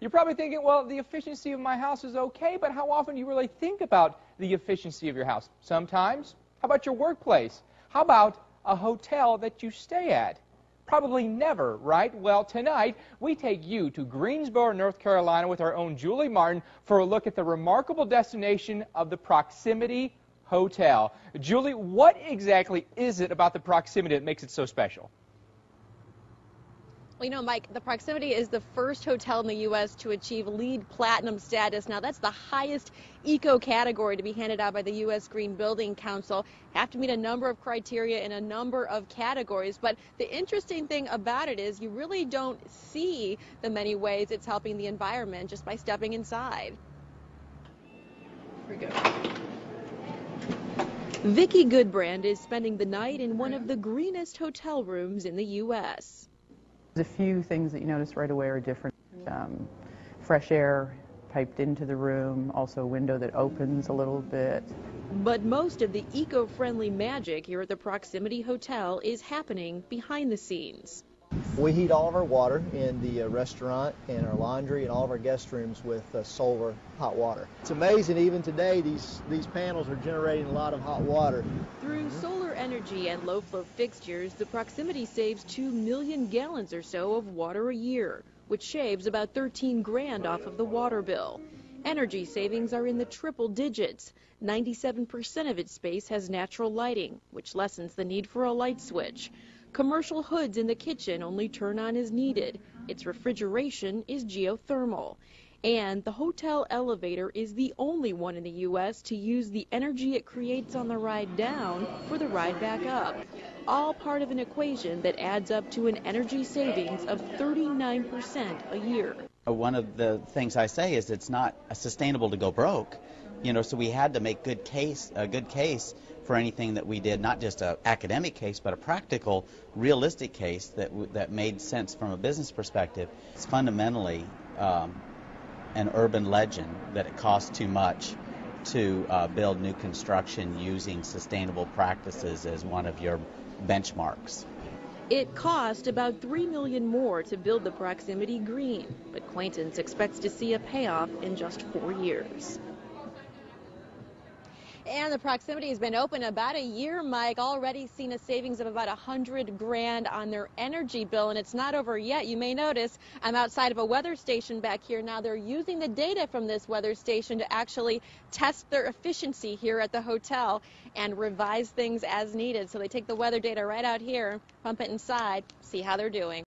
You're probably thinking, well, the efficiency of my house is okay, but how often do you really think about the efficiency of your house? Sometimes. How about your workplace? How about a hotel that you stay at? Probably never, right? Well, tonight we take you to Greensboro, North Carolina with our own Julie Martin for a look at the remarkable destination of the Proximity Hotel. Julie, what exactly is it about the Proximity that makes it so special? Well, you know, Mike, the Proximity is the first hotel in the U.S. to achieve LEED Platinum status. Now, that's the highest eco category to be handed out by the U.S. Green Building Council. Have to meet a number of criteria in a number of categories. But the interesting thing about it is you really don't see the many ways it's helping the environment just by stepping inside. Here we go. Vicki Goodbrand is spending the night in one of the greenest hotel rooms in the U.S. There's a few things that you notice right away are different. Um, fresh air piped into the room, also a window that opens a little bit. But most of the eco-friendly magic here at the Proximity Hotel is happening behind the scenes. We heat all of our water in the uh, restaurant and our laundry and all of our guest rooms with uh, solar hot water. It's amazing even today these these panels are generating a lot of hot water. Through solar energy and low flow fixtures, the Proximity saves 2 million gallons or so of water a year, which shaves about 13 grand off of the water bill. Energy savings are in the triple digits. 97% of its space has natural lighting, which lessens the need for a light switch. Commercial hoods in the kitchen only turn on as needed. Its refrigeration is geothermal. And the hotel elevator is the only one in the U.S. to use the energy it creates on the ride down for the ride back up. All part of an equation that adds up to an energy savings of 39% a year. Uh, one of the things I say is it's not uh, sustainable to go broke. You know, so we had to make good case a good case for anything that we did, not just an academic case, but a practical, realistic case that that made sense from a business perspective. It's fundamentally um, an urban legend that it costs too much to uh, build new construction using sustainable practices as one of your benchmarks. It cost about three million more to build the proximity green, but Quaintance expects to see a payoff in just four years. And the proximity has been open about a year, Mike. Already seen a savings of about a hundred grand on their energy bill, and it's not over yet. You may notice I'm outside of a weather station back here. Now they're using the data from this weather station to actually test their efficiency here at the hotel and revise things as needed. So they take the weather data right out here, pump it inside, see how they're doing.